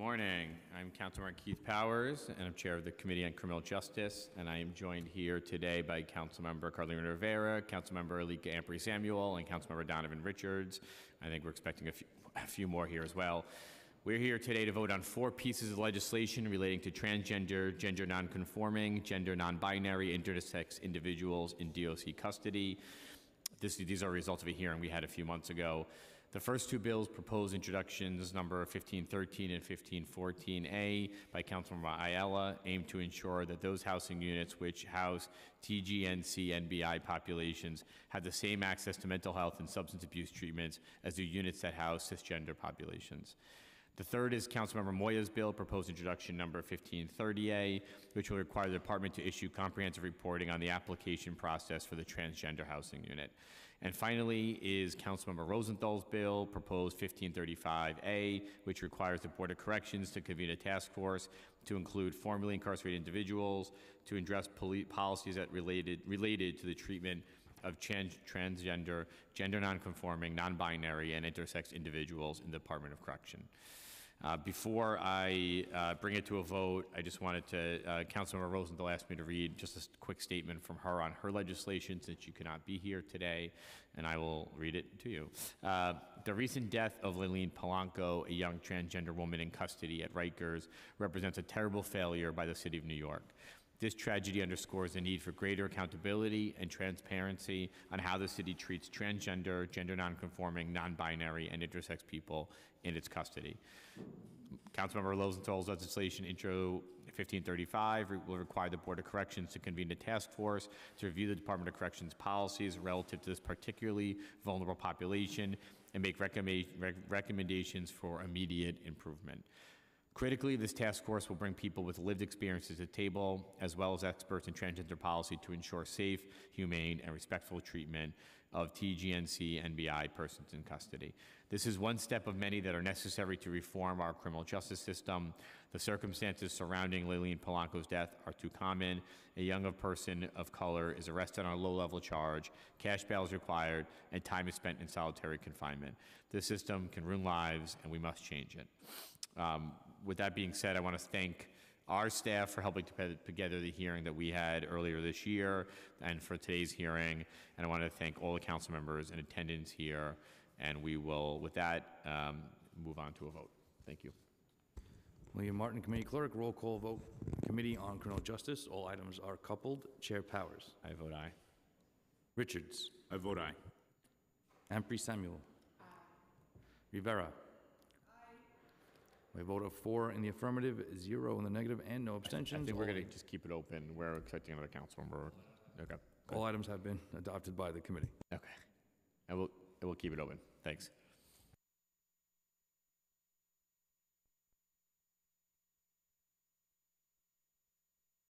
morning. I'm Councilmember Keith Powers, and I'm Chair of the Committee on Criminal Justice, and I am joined here today by Councilmember Carlina Rivera, Councilmember Alicka Ampry Samuel, and Councilmember Donovan Richards. I think we're expecting a few, a few more here as well. We're here today to vote on four pieces of legislation relating to transgender, gender nonconforming, gender non-binary, intersex individuals in DOC custody. This, these are results of a hearing we had a few months ago. The first two bills propose introductions number 1513 and 1514A by Councilmember Ayala aim to ensure that those housing units which house TGNC NBI populations have the same access to mental health and substance abuse treatments as the units that house cisgender populations. The third is Councilmember Moya's bill, proposed introduction number 1530A, which will require the department to issue comprehensive reporting on the application process for the transgender housing unit. And finally is Councilmember Rosenthal's bill, proposed 1535A, which requires the Board of Corrections to convene a task force to include formerly incarcerated individuals to address policies that related, related to the treatment of trans- transgender, gender nonconforming, non-binary, and intersex individuals in the Department of Correction. Uh, Before I uh, bring it to a vote, I just wanted to, uh, Councilmember Rosenthal asked me to read just a quick statement from her on her legislation since you cannot be here today, and I will read it to you. Uh, The recent death of Lillian Polanco, a young transgender woman in custody at Rikers, represents a terrible failure by the City of New York. This tragedy underscores the need for greater accountability and transparency on how the city treats transgender, gender nonconforming, non-binary, and intersex people in its custody. Councilmember Rosenthal's legislation intro 1535 will require the Board of Corrections to convene a task force to review the Department of Corrections policies relative to this particularly vulnerable population and make recommenda- rec- recommendations for immediate improvement. Critically, this task force will bring people with lived experiences to the table, as well as experts in transgender policy to ensure safe, humane, and respectful treatment of TGNC NBI persons in custody. This is one step of many that are necessary to reform our criminal justice system. The circumstances surrounding Lillian Polanco's death are too common. A young person of color is arrested on a low-level charge, cash bail is required, and time is spent in solitary confinement. This system can ruin lives, and we must change it. Um, With that being said, I want to thank our staff for helping to put together the hearing that we had earlier this year and for today's hearing. And I want to thank all the council members in attendance here. And we will, with that, um, move on to a vote. Thank you. William Martin, Committee Clerk, roll call vote. Committee on Criminal Justice, all items are coupled. Chair Powers. I vote aye. Richards. I vote aye. Ampry Samuel. Rivera. We vote of four in the affirmative, zero in the negative, and no abstentions. I think we're All- going to just keep it open. We're expecting another council member. Okay. All items have been adopted by the committee. Okay. I will, I will keep it open. Thanks.